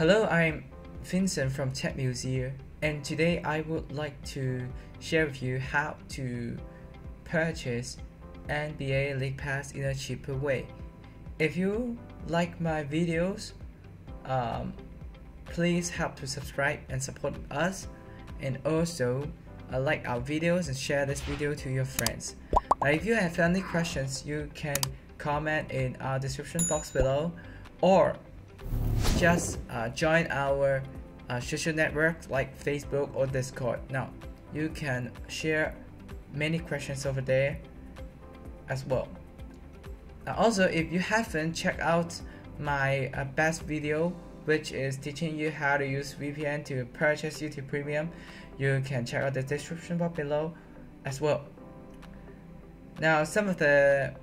Hello, I'm Vincent from TechMusea, and today I would like to share with you how to purchase NBA League Pass in a cheaper way. If you like my videos, um, please help to subscribe and support us, and also uh, like our videos and share this video to your friends. Now, if you have any questions, you can comment in our description box below, or just uh, join our uh, social network like Facebook or Discord. Now, you can share many questions over there as well. Uh, also, if you haven't checked out my uh, best video, which is teaching you how to use VPN to purchase YouTube Premium, you can check out the description box below as well. Now, some of the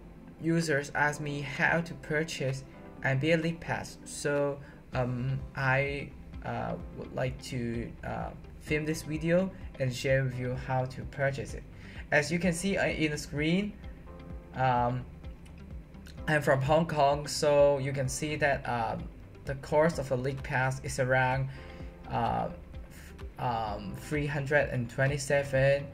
users ask me how to purchase NBA League Pass. So um, I uh, would like to uh, film this video and share with you how to purchase it. As you can see uh, in the screen, um, I'm from Hong Kong, so you can see that um, the cost of a League Pass is around uh, um, 327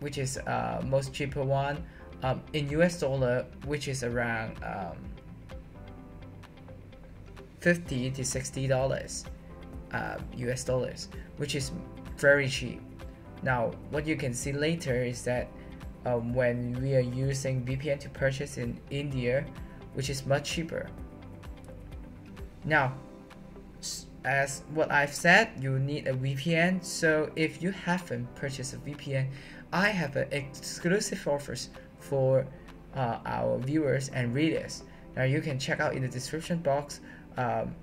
which is uh, most cheaper one um, in US dollar which is around um, 50 to 60 dollars uh, US dollars which is very cheap. Now what you can see later is that um, when we are using VPN to purchase in India which is much cheaper. Now as what I've said you need a VPN so if you haven't purchased a VPN I have an exclusive offers for uh, our viewers and readers. Now you can check out in the description box um,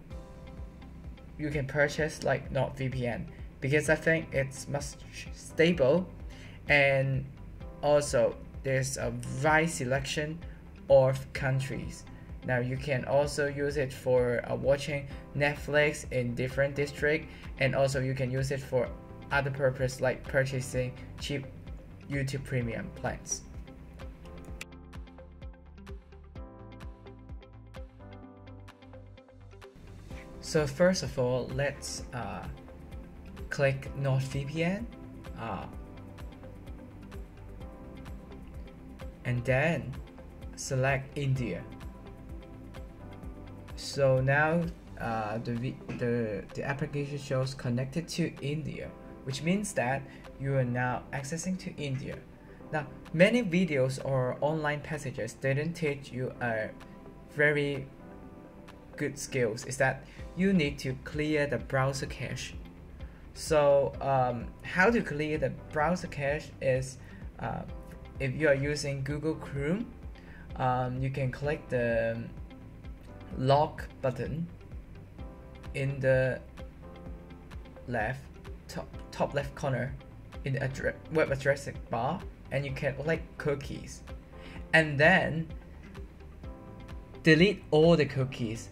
you can purchase like NordVPN because I think it's much stable and also there's a wide selection of countries. Now you can also use it for uh, watching Netflix in different district and also you can use it for other purpose like purchasing cheap YouTube premium plans. So first of all, let's uh, click NordVPN uh, and then select India. So now uh, the, the, the application shows connected to India, which means that you are now accessing to India. Now, many videos or online passages didn't teach you a very good skills is that you need to clear the browser cache. So um, how to clear the browser cache is uh, if you are using Google Chrome, um, you can click the lock button in the left top, top left corner in the address, web address bar and you can like cookies and then delete all the cookies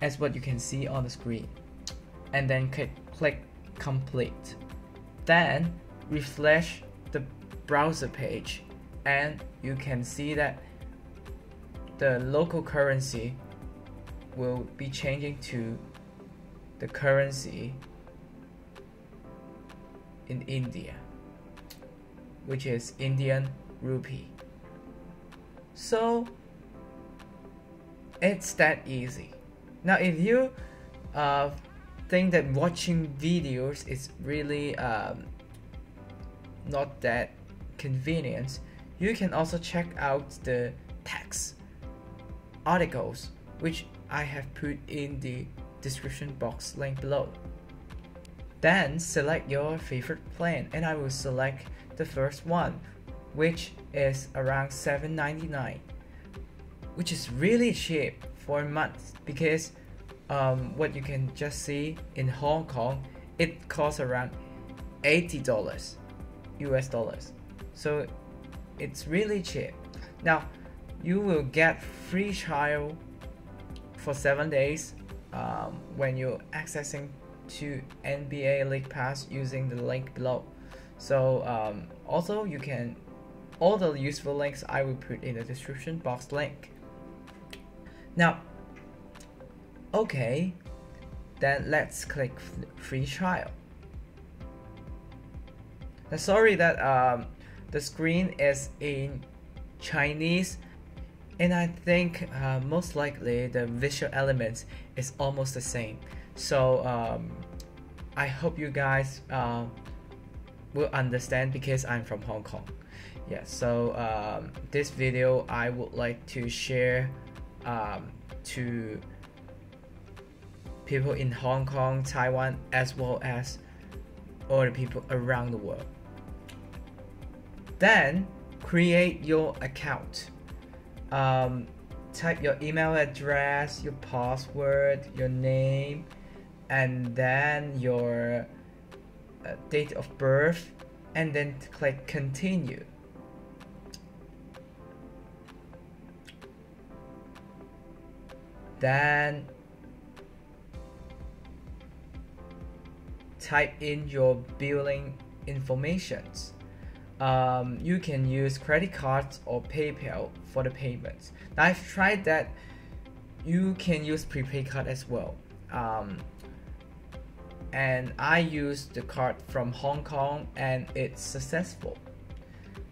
as what you can see on the screen. And then click, click complete. Then refresh the browser page and you can see that the local currency will be changing to the currency in India which is Indian rupee. So it's that easy now, if you uh, think that watching videos is really um, not that convenient, you can also check out the text articles which I have put in the description box link below. Then select your favorite plan and I will select the first one which is around $7.99 which is really cheap for a month because um, what you can just see in Hong Kong, it costs around eighty dollars, US dollars. So it's really cheap. Now you will get free trial for seven days um, when you're accessing to NBA League Pass using the link below. So um, also you can all the useful links I will put in the description box link. Now, okay, then let's click free trial. Now sorry that um, the screen is in Chinese and I think uh, most likely the visual elements is almost the same. So um, I hope you guys uh, will understand because I'm from Hong Kong. Yeah so um, this video I would like to share um, to people in Hong Kong Taiwan as well as all the people around the world. Then create your account. Um, type your email address your password your name and then your uh, date of birth and then click continue then type in your billing informations um, you can use credit cards or PayPal for the payments. Now I've tried that you can use prepaid card as well. Um, and I used the card from Hong Kong and it's successful.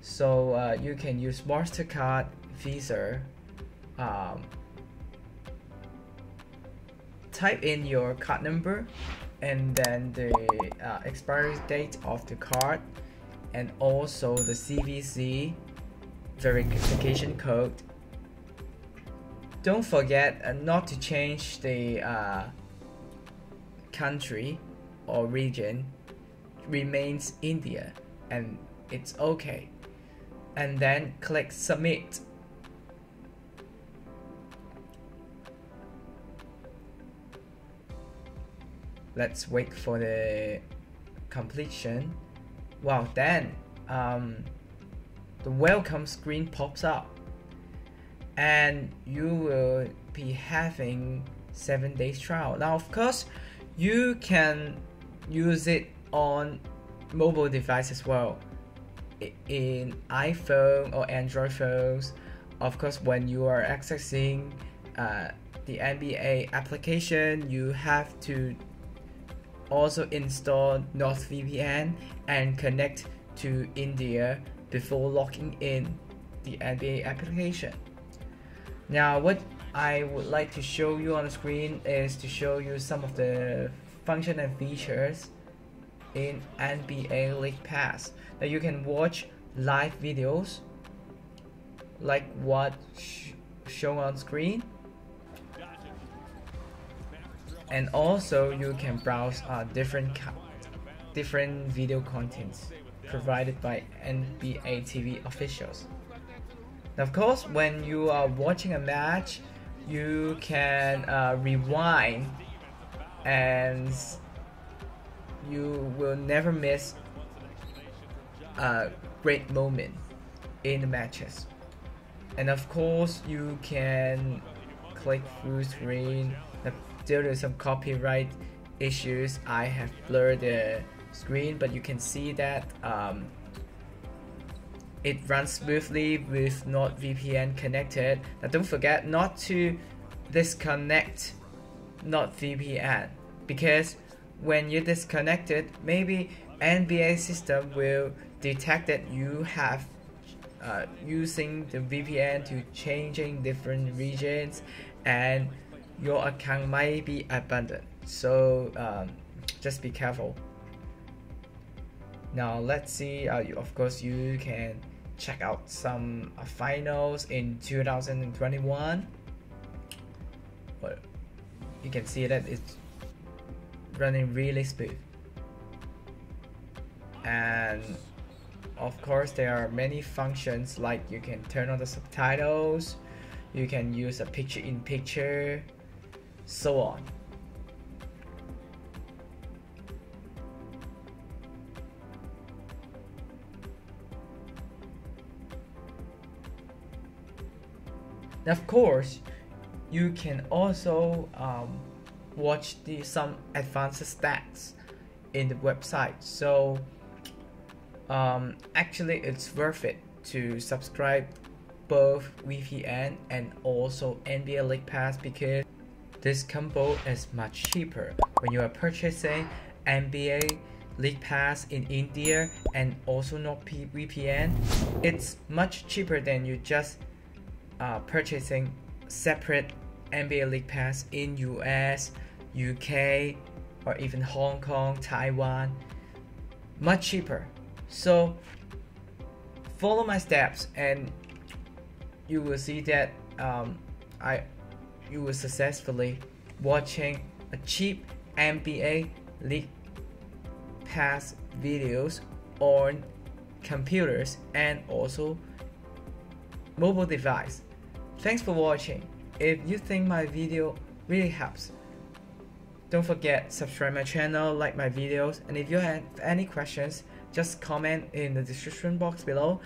So uh, you can use MasterCard, Visa. Um, type in your card number and then the uh, expiry date of the card and also the CVC verification code. Don't forget uh, not to change the uh, country or region. Remains India and it's okay. And then click submit let's wait for the completion. Well, then um, the welcome screen pops up. And you will be having seven days trial. Now of course you can use it on mobile device as well. In iphone or android phones. Of course when you are accessing uh, the nba application you have to also install NordVPN and connect to India before logging in the NBA application. Now what I would like to show you on the screen is to show you some of the function and features in NBA League Pass. Now you can watch live videos like what sh shown on screen and also you can browse uh, different different video contents provided by NBA TV officials. Now, of course, when you are watching a match, you can uh, rewind and you will never miss a great moment in the matches. And of course, you can click through screen due to some copyright issues, I have blurred the screen, but you can see that um, it runs smoothly with NordVPN connected. Now don't forget not to disconnect NordVPN because when you disconnect it, maybe NBA system will detect that you have uh, using the VPN to changing different regions and your account might be abandoned. So um, just be careful. Now let's see, uh, you, of course you can check out some uh, finals in 2021. But you can see that it's running really smooth. And of course there are many functions like you can turn on the subtitles, you can use a picture in picture, so on. of course, you can also um, watch the some advanced stats in the website. So um, actually, it's worth it to subscribe both VPN and also NBA League Pass because this combo is much cheaper when you are purchasing NBA League Pass in India and also NordVPN. It's much cheaper than you just uh, purchasing separate NBA League Pass in US, UK, or even Hong Kong, Taiwan. Much cheaper. So follow my steps and you will see that um, I you will successfully watching a cheap NBA League Pass videos on computers and also mobile device. Thanks for watching. If you think my video really helps, don't forget subscribe my channel, like my videos, and if you have any questions, just comment in the description box below